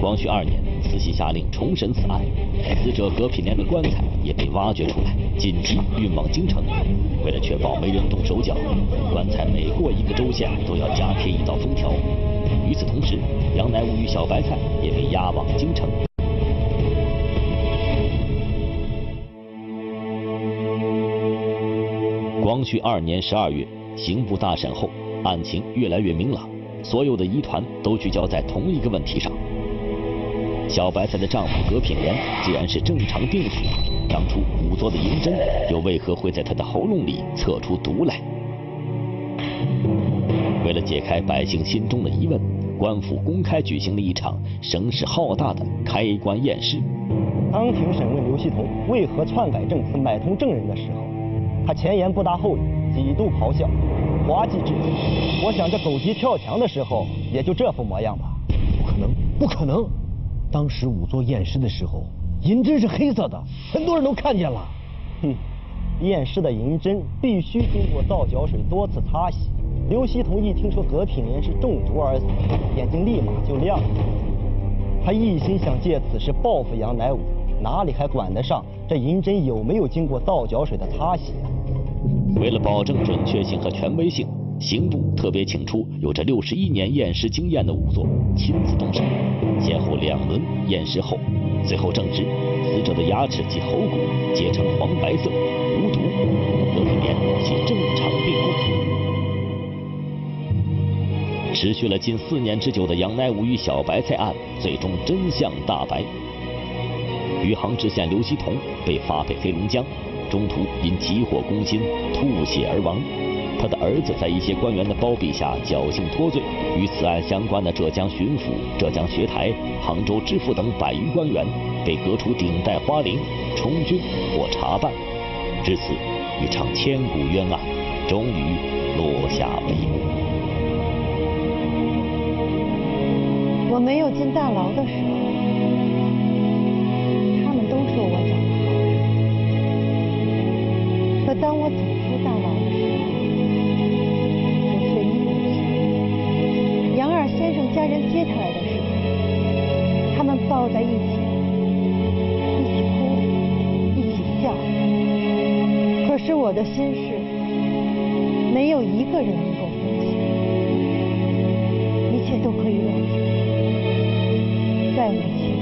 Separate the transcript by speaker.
Speaker 1: 光绪二年，慈禧下令重审此案，死者葛品莲的棺材也被挖掘出来，紧急运往京城。为了确保没人动手脚，棺材每过一个州县都要加贴一道封条。与此同时，杨乃武与小白菜也被押往京城。光绪二年十二月，刑部大审后，案情越来越明朗，所有的疑团都聚焦在同一个问题上：小白菜的丈夫葛品莲既然是正常病死，当初仵作的银针又为何会在他的喉咙里测出毒来？为了解开百姓心中的疑问，官府公开举行了一场声势浩大的开棺验尸。
Speaker 2: 当庭审问刘希同为何篡改证词、买通证人的时候，他前言不搭后语，几度咆哮，滑稽至极。我想这狗急跳墙的时候，也就这副模样吧。
Speaker 3: 不可能，不可能！当时仵作验尸的时候，银针是黑色的，很多人都看见了。
Speaker 2: 哼，验尸的银针必须经过皂角水多次擦洗。刘希同一听说葛品莲是中毒而死，眼睛立马就亮了。他一心想借此事报复杨乃武，哪里还管得上这银针有没有经过皂角水的擦洗啊？
Speaker 1: 为了保证准确性和权威性，刑部特别请出有着六十一年验尸经验的仵作亲自动手，先后两轮验尸后，最后证实死者的牙齿及喉骨皆呈黄白色，无毒，葛品莲系正常病故。持续了近四年之久的杨乃武与小白菜案，最终真相大白。余杭知县刘希同被发配黑龙江，中途因急火攻心吐血而亡。他的儿子在一些官员的包庇下侥幸脱罪。与此案相关的浙江巡抚、浙江学台、杭州知府等百余官员被革除顶戴花翎，充军或查办。至此，一场千古冤案终于落下帷幕。
Speaker 4: 我没有进大牢的时候，他们都说我长得好。可当我走出大别人接他来的时候他们抱在一起一起哭一起笑可是我的心事没有一个人能够分清一切都可以了再没有